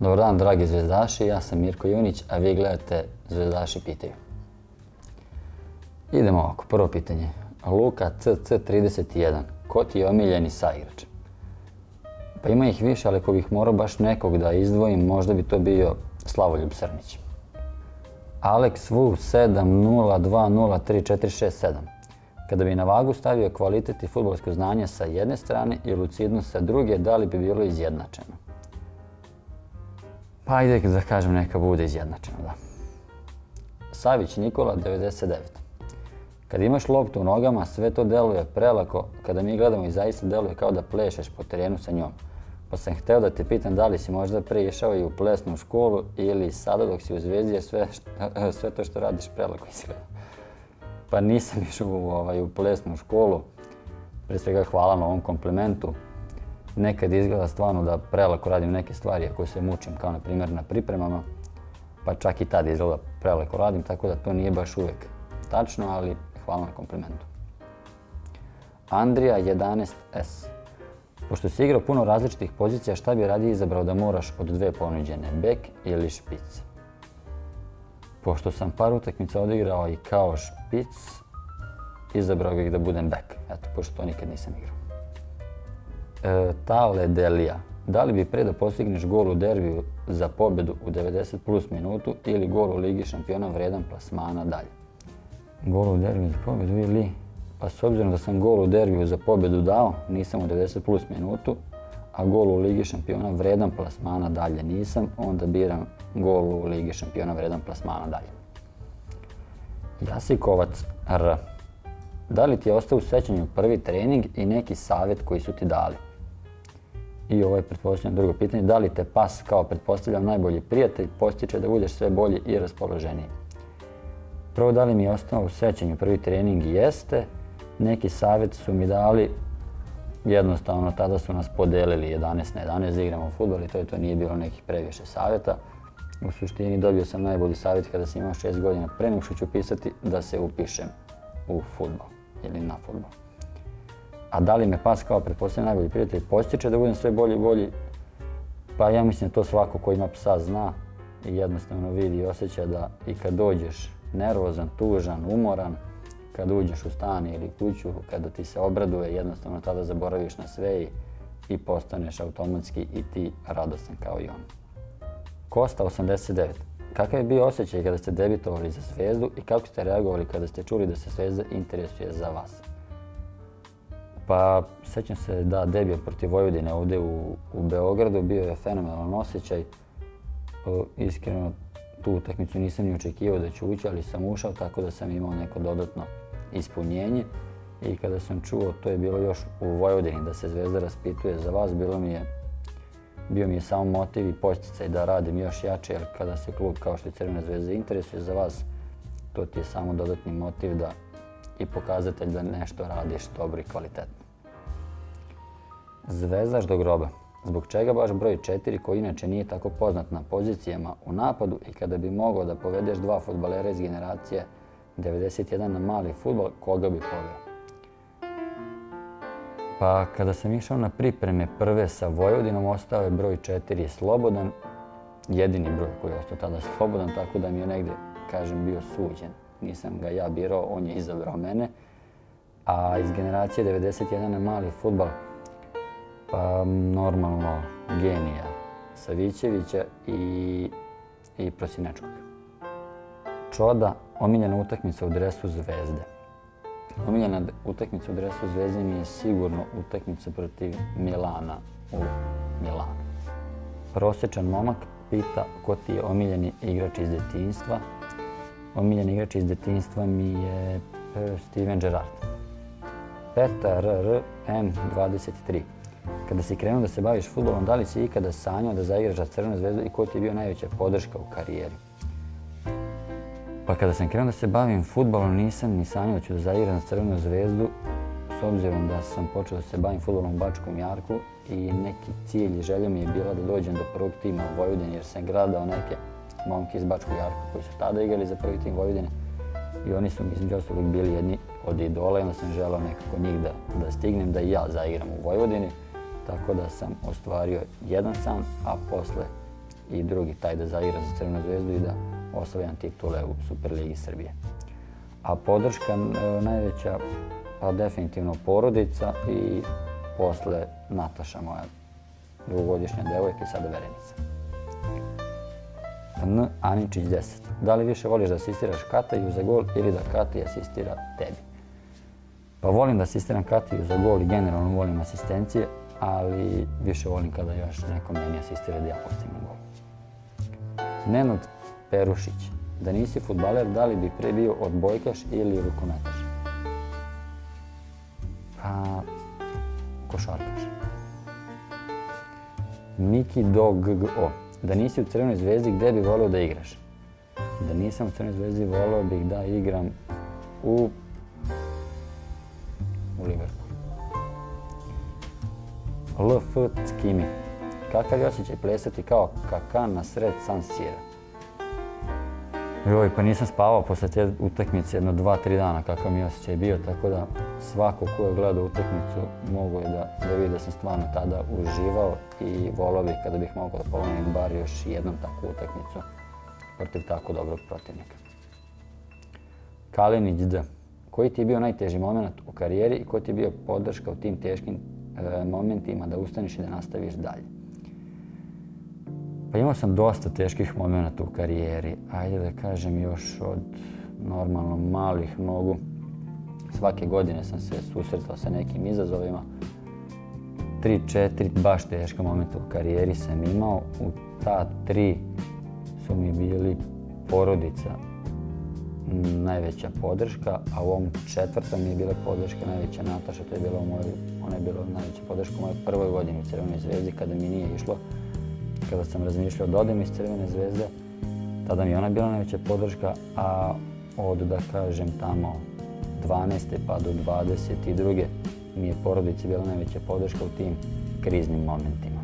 Dobar dan, dragi zvezdaši, ja sam Mirko Junić, a vi gledate Zvezdaši pitaju. Idemo ovako, prvo pitanje. Luka CC31, ko ti je omiljeni saigrač? Pa ima ih više, ali ako bih morao baš nekog da izdvojim, možda bi to bio Slavoljub Srnić. Alex Wu 70203467. Kada bi na vagu stavio kvalitet i futbolsko znanje sa jedne strane i lucidnost sa druge, da li bi bilo izjednačeno? Pa ajde da kažem neka bude izjednačeno, da. Savić Nikola, 99. Kad imaš loptu u nogama, sve to deluje prelako, kada mi gledamo i zaista deluje kao da plešeš po terenu sa njom. Pa sam hteo da te pitam da li si možda pre išao i u plesnu školu ili sada dok si u Zvezdi sve, sve to što radiš prelako izgleda. Pa nisam išao u, ovaj, u plesnu školu. Pre svega hvala na ovom komplimentu. Nekad izgleda stvarno da prelako radim neke stvari ako se mučim, kao na primjer na pripremama. Pa čak i tad izgleda prelako radim, tako da to nije baš uvek tačno, ali hvala na komplimentu. Andrija 11S. Pošto si igrao puno različitih pozicija, šta bi radije izabrao da moraš od dve ponuđene, bek ili špic? Pošto sam par utakmica odigrao i kao špic, izabrao bih da budem bek. Eto, pošto to nikad nisam igrao. E, Tale Delija. Da li bi pre da postigneš gol u derbiju za pobedu u 90 plus minutu ili gol u Ligi šampiona vredan plasmana dalje? Gol u derbiju za pobedu ili Pa s obzirom da sam gol u derbiju za pobedu dao, nisam u 90 plus minutu, a gol u Ligi šampiona vredan plasmana dalje nisam, onda biram gol u Ligi šampiona vredan plasmana dalje. Jasikovac R. Da li ti je ostao u sećanju prvi trening i neki savjet koji su ti dali? I ovo je pretpostavljam drugo pitanje, da li te pas kao pretpostavljam najbolji prijatelj postiče da budeš sve bolji i raspoloženiji? Prvo da li mi je ostao u sećanju prvi trening jeste, neki savjet su mi dali, jednostavno tada su nas podelili 11 na 11 da igramo futbol i to je to, nije bilo nekih previše savjeta. U suštini dobio sam najbolji savjet kada sam imao 6 godina pre nego što ću pisati da se upišem u futbol ili na futbol. A da li me pas kao pretpostavljam najbolji prijatelj postiče da budem sve bolji i bolji? Pa ja mislim da to svako ko ima psa zna i jednostavno vidi i osjeća da i kad dođeš nervozan, tužan, umoran, kad uđeš u stan ili kuću, kada ti se obraduje, jednostavno tada zaboraviš na sve i, i postaneš automatski i ti radostan kao i on. Kosta 89. Kakav je bio osjećaj kada ste debitovali za Zvezdu i kako ste reagovali kada ste čuli da se Zvezda interesuje za vas? Pa, sećam se da debio protiv Vojvodine ovde u, u Beogradu bio je fenomenalan osjećaj. Iskreno, tu utakmicu nisam ni očekivao da ću ući, ali sam ušao tako da sam imao neko dodatno ispunjenje. I kada sam čuo, to je bilo još u Vojvodini, da se Zvezda raspituje za vas, bilo mi je, bio mi je samo motiv i posticaj da radim još jače, jer kada se klub kao što je Crvena zvezda interesuje za vas, to ti je samo dodatni motiv da i pokazatelj da nešto radiš dobro i kvalitetno. Zvezdaš do groba. Zbog čega baš broj 4 koji inače nije tako poznat na pozicijama u napadu i kada bi mogao da povedeš dva futbalera iz generacije 91 na mali futbol, koga bi poveo? Pa kada sam išao na pripreme prve sa Vojvodinom, ostao je broj 4 slobodan, jedini broj koji je ostao tada slobodan, tako da mi je negde, kažem, bio suđen. Nisam ga ja birao, on je izabrao mene. A iz generacije 91 na mali futbol, pa normalno genija Savićevića i, i Prosinečkog. Čoda, omiljena utakmica u dresu Zvezde. Omiljena utakmica u dresu Zvezde mi je sigurno utakmica protiv Milana u Milanu. Prosječan momak pita ko ti je omiljeni igrač iz detinjstva. Omiljeni igrač iz detinjstva mi je e, Steven Gerrard. Petar R. M. 23. Kada si krenuo da se baviš futbolom, da li si ikada sanjao da zaigraš za Crvenu zvezdu i ko ti je bio najveća podrška u karijeri? Pa kada sam krenuo da se bavim futbolom, nisam ni sanjao da ću da zaigram za Crvenu zvezdu, s obzirom da sam počeo da se bavim futbolom u Bačkom Jarku i neki cilj i želja mi je bila da dođem do prvog tima u Vojvodini, jer sam gradao neke momke iz Bačkog Jarka koji su tada igrali za prvi tim Vojvodine i oni su između ostalog bili jedni od idola i onda sam želao nekako njih da, da stignem, da i ja zaigram u Vojvodini. Tako da sam ostvario jedan san, a posle i drugi taj da zaigra za Crvenu zvezdu i da osvojan titule u Superligi Srbije. A podrška e, najveća, pa definitivno porodica i posle Nataša moja dugogodišnja devojka i sada Verenica. N. Aničić 10. Da li više voliš da asistiraš Kataju za gol ili da Katija asistira tebi? Pa volim da asistiram Katiju za gol i generalno volim asistencije, ali više volim kada još neko meni asistira da ja postignem gol. Nenad Perušić. Da nisi futbaler, da li bi pre bio odbojkaš ili rukometaš? Pa, košarkaš. Miki Doggo. Da nisi u Crvenoj zvezdi, gde bi volio da igraš? Da nisam u Crvenoj zvezdi, volio bih da igram u, u Liverpoolu. LF Ckimi. Kakav je osjećaj plesati kao kakan na sred San Sira? Joj, pa nisam spavao posle te utakmice jedno dva, tri dana kakav mi je osjećaj bio, tako da svako ko je gledao utakmicu mogu je da, da vidi da sam stvarno tada uživao i volao bih kada bih mogao da ponovim bar još jednom takvu utakmicu protiv tako dobrog protivnika. Kalinić D. Koji ti je bio najteži moment u karijeri i koji ti je bio podrška u tim teškim momentima da ustaniš i da nastaviš dalje? Pa imao sam dosta teških momenta u karijeri. Ajde da kažem još od normalno malih nogu. Svake godine sam se susretao sa nekim izazovima. Tri, četiri baš teška momenta u karijeri sam imao. U ta tri su mi bili porodica najveća podrška, a u ovom četvrtom je bila podrška najveća Nataša, to je bila u mojoj, ona je bila najveća podrška u mojoj prvoj godini u Crvenoj zvezdi kada mi nije išlo kada sam razmišljao da odem iz Crvene zvezde, tada mi je ona bila najveća podrška, a od, da kažem, tamo 12. pa do 22. mi je porodici bila najveća podrška u tim kriznim momentima.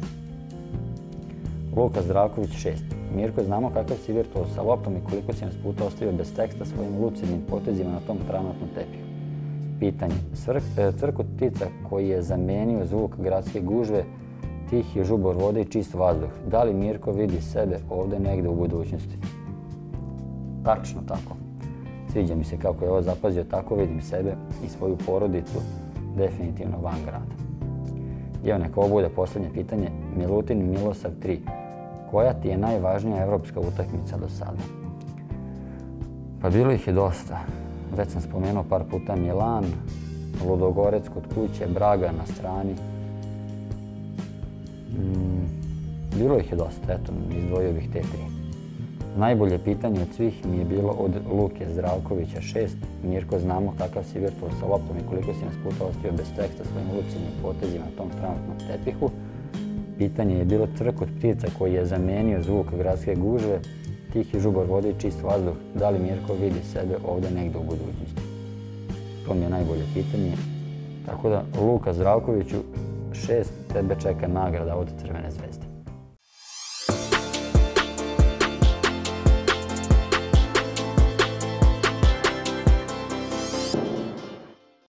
Luka Zdravković 6. Mirko, znamo kakav si virtuos sa loptom i koliko si nas puta ostavio bez teksta svojim lucidnim potezima na tom tranotnom tepihu. Pitanje. E, crkut ptica koji je zamenio zvuk gradske gužve tihi žubor vode i čist vazduh. Da li Mirko vidi sebe ovde negde u budućnosti? Tačno tako. Sviđa mi se kako je ovo zapazio, tako vidim sebe i svoju porodicu definitivno van grada. Evo neka ovo bude poslednje pitanje. Milutin Milosav 3. Koja ti je najvažnija evropska utakmica do sada? Pa bilo ih je dosta. Već sam spomenuo par puta Milan, Ludogorec kod kuće, Braga na strani, Mm, bilo ih je dosta, eto, izdvojio bih te tri. Najbolje pitanje od svih mi je bilo od Luke Zdravkovića 6. Mirko, znamo kakav si virtual sa loptom i koliko si nas puta ostio bez teksta svojim lucidnim potezima na tom trenutnom tepihu. Pitanje je bilo crkot ptica koji je zamenio zvuk gradske gužve, tihi žubor vode i čist vazduh. Da li Mirko vidi sebe ovde negde u budućnosti? To mi je najbolje pitanje. Tako da, Luka Zdravkoviću, šest, tebe čeka nagrada od Crvene zvezde.